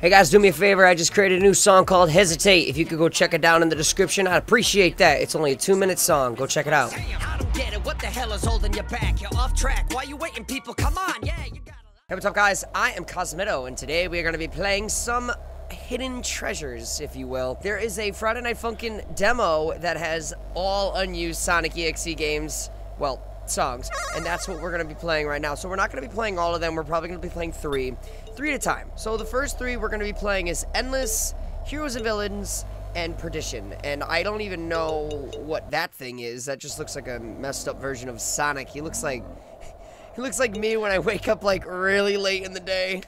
Hey guys, do me a favor. I just created a new song called Hesitate. If you could go check it down in the description, I'd appreciate that. It's only a two minute song. Go check it out. I don't get it. What the hell is holding you back? You're off track. Why you waiting, people? Come on, yeah, you got Hey, what's up, guys? I am Cosmitto, and today we are going to be playing some hidden treasures, if you will. There is a Friday Night Funkin' demo that has all unused Sonic EXE games. Well, songs, and that's what we're to be playing right now. So we're not to be playing all of them. We're probably to be playing three, three at a time. So the first three we're to be playing is Endless, Heroes and Villains, and Perdition. And I don't even know what that thing is. That just looks like a messed up version of Sonic. He looks like he looks like me when I wake up like really late in the day.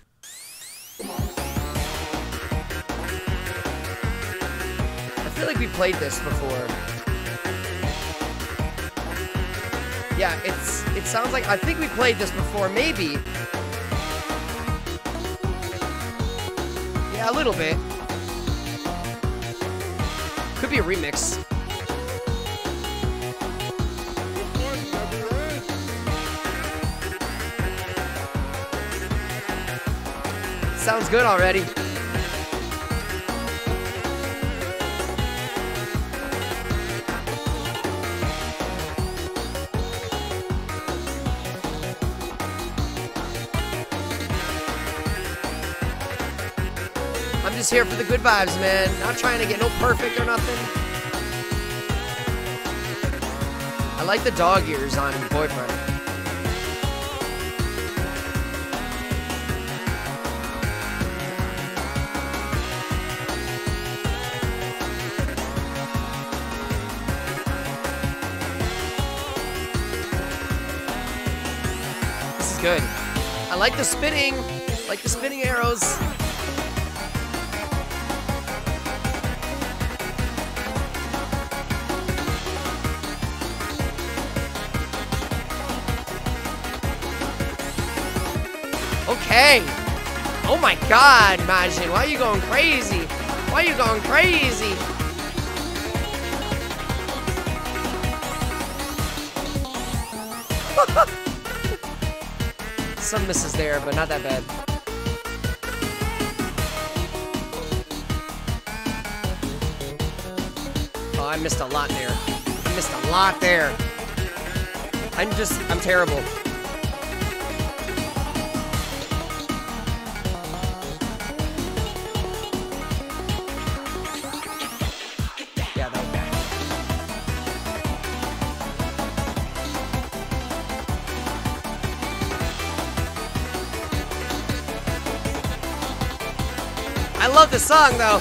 I feel like we played this before. Yeah, it's it sounds like I think we played this before, maybe. Yeah, a little bit. Could be a remix. Sounds good already. Just here for the good vibes, man. Not trying to get no perfect or nothing. I like the dog ears on Boyfriend. This is good. I like the spinning. like the spinning arrows. Okay. Oh my god, Majin, why are you going crazy? Why are you going crazy? Some misses there, but not that bad. Oh, I missed a lot there. I missed a lot there. I'm just, I'm terrible. Love this song though.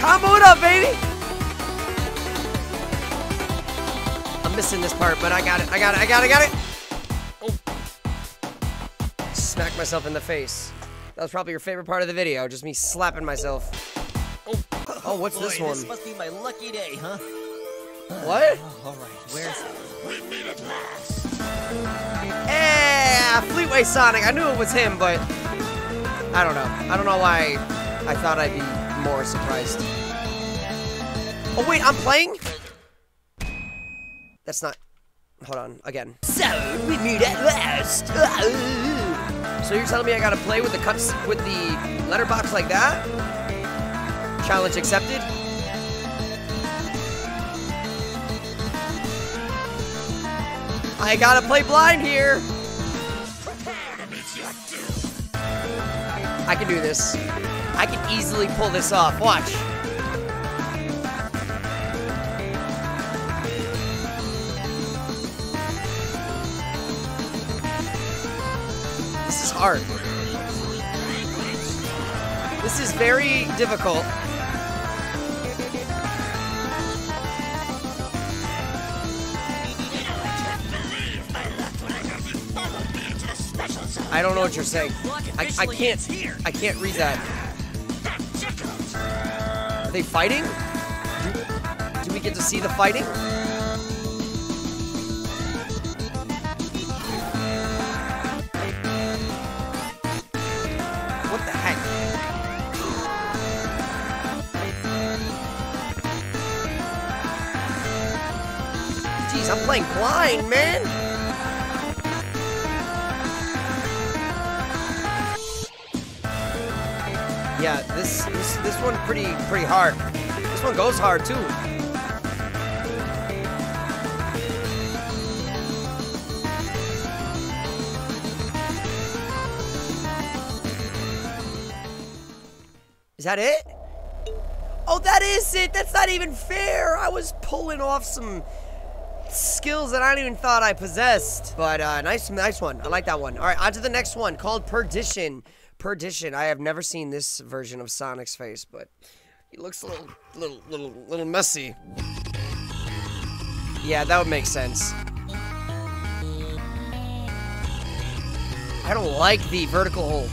Kamuda, baby! I'm missing this part, but I got it. I got it. I got it. I got it. Oh. Smack myself in the face. That was probably your favorite part of the video, just me slapping myself. Oh, oh what's Boy, this one? This must be my lucky day, huh? What? All right, where's Yeah, Fleetway Sonic. I knew it was him, but I don't know. I don't know why I thought I'd be more surprised. Oh wait, I'm playing? That's not. Hold on, again. So, we meet at last. Oh. So you're telling me I gotta play with the cuts with the letterbox like that? Challenge accepted. I gotta play blind here. I can do this. I can easily pull this off. Watch. This is hard. This is very difficult. I don't know what you're saying. I, I can't. Hear. I can't read that. Are they fighting? Do, do we get to see the fighting? What the heck? Jeez, I'm playing blind, man. Yeah, this this this one pretty pretty hard. This one goes hard too. Is that it? Oh, that is it. That's not even fair. I was pulling off some skills that I didn't even thought I possessed. But uh, nice, nice one. I like that one. All right, on to the next one called Perdition. Perdition. I have never seen this version of Sonic's face, but he looks a little, little, little, little messy. Yeah, that would make sense. I don't like the vertical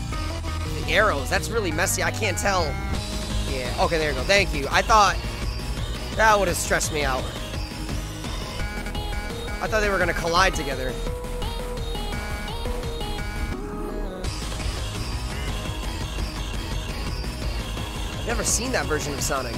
the arrows. That's really messy. I can't tell. Yeah. Okay, there you go. Thank you. I thought that would have stressed me out. I thought they were gonna collide together. Never seen that version of Sonic.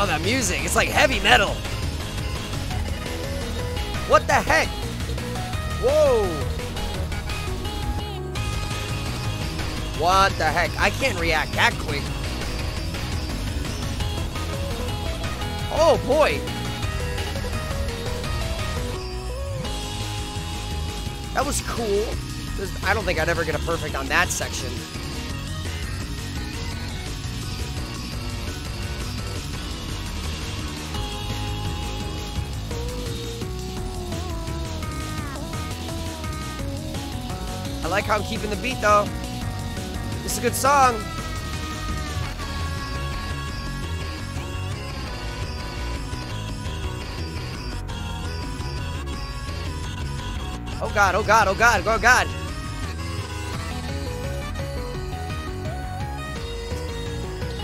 Oh, that music. It's like heavy metal. What the heck? Whoa. What the heck? I can't react that quick. Oh, boy. That was cool. I don't think I'd ever get a perfect on that section. I like how I'm keeping the beat though. This is a good song. Oh god, oh god, oh god, oh god.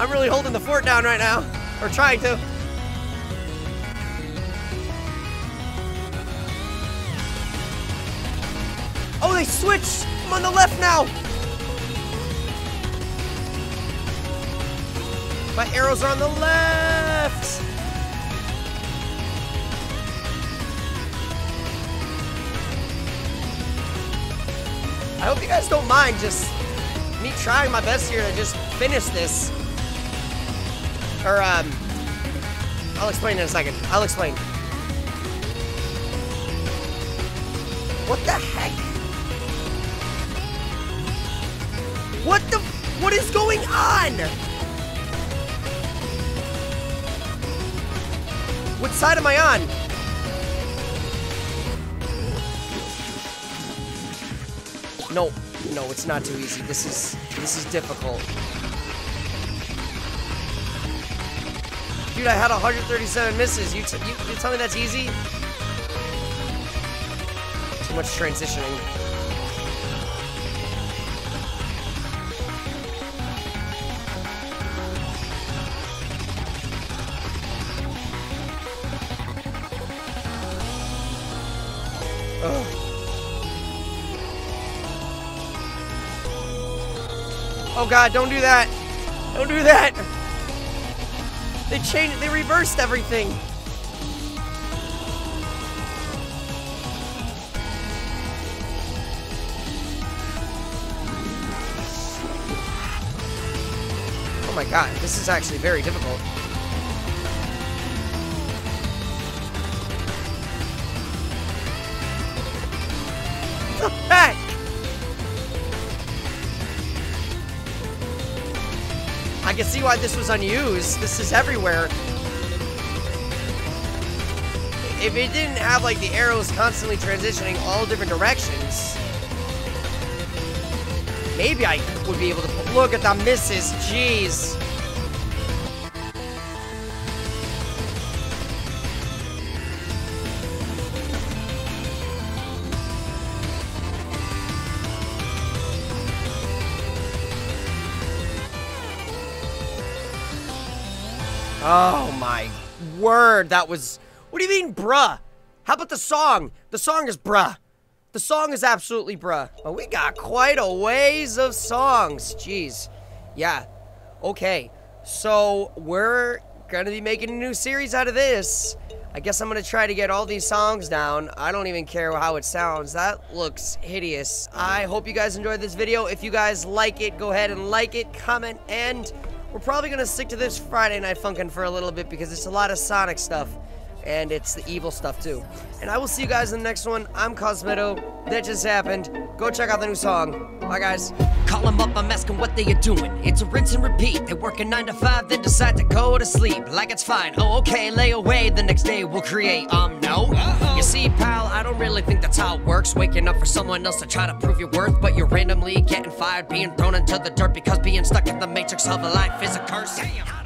I'm really holding the fort down right now. Or trying to. Oh, they switched! I'm on the left now! My arrows are on the left! I hope you guys don't mind just me trying my best here to just finish this. Or, um, I'll explain in a second. I'll explain. What the heck? What the? What is going on? What side am I on? No, no, it's not too easy. This is this is difficult. Dude, I had 137 misses. You, you, you tell me that's easy? Too much transitioning. Oh god, don't do that! Don't do that! They changed, they reversed everything! Oh my god, this is actually very difficult. The I can see why this was unused. This is everywhere. If it didn't have like the arrows constantly transitioning all different directions, maybe I would be able to look at the misses. Jeez. Oh my word, that was. What do you mean, bruh? How about the song? The song is bruh. The song is absolutely bruh. Oh, we got quite a ways of songs. Jeez. Yeah. Okay. So, we're gonna be making a new series out of this. I guess I'm gonna try to get all these songs down. I don't even care how it sounds. That looks hideous. I hope you guys enjoyed this video. If you guys like it, go ahead and like it, comment, and we're probably gonna stick to this Friday Night Funkin' for a little bit because it's a lot of Sonic stuff. And it's the evil stuff too. And I will see you guys in the next one. I'm Cosmitto. That just happened. Go check out the new song. Bye guys. Call them up, I'm asking what they are doing. It's a rinse and repeat. They work a 9 to 5, then decide to go to sleep. Like it's fine. Oh, okay, lay away. The next day we'll create. Um, no. You see, pal, I don't really think that's how it works. Waking up for someone else to try to prove your worth, but you're randomly getting fired, being thrown into the dirt because being stuck in the matrix of a life is a curse. Damn.